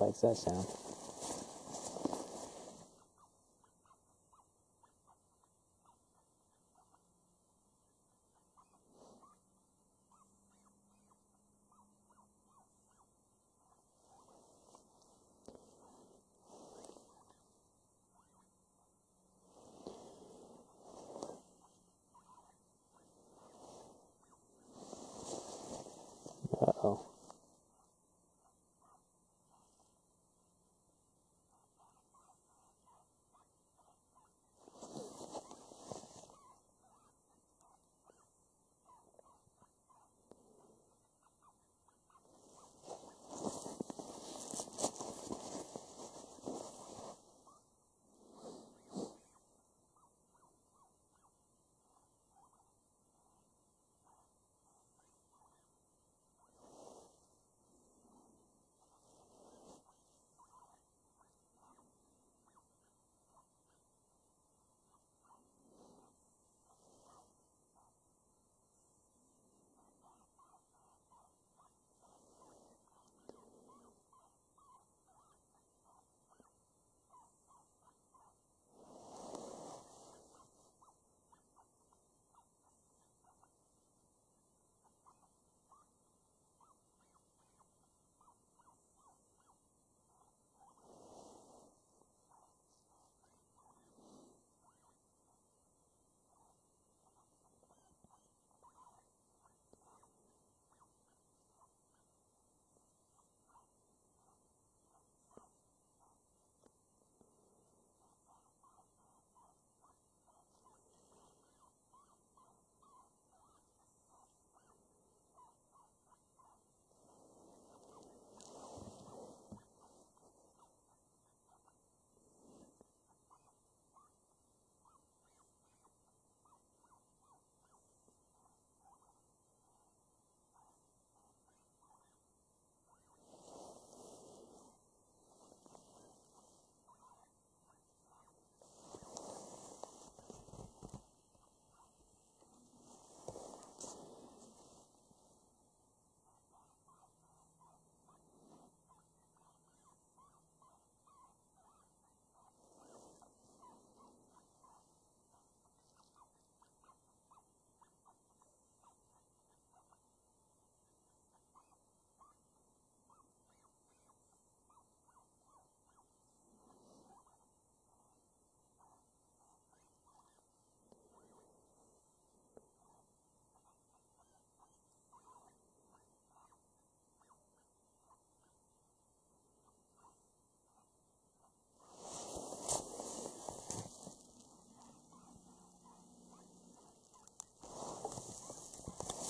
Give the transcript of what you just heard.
likes that sound.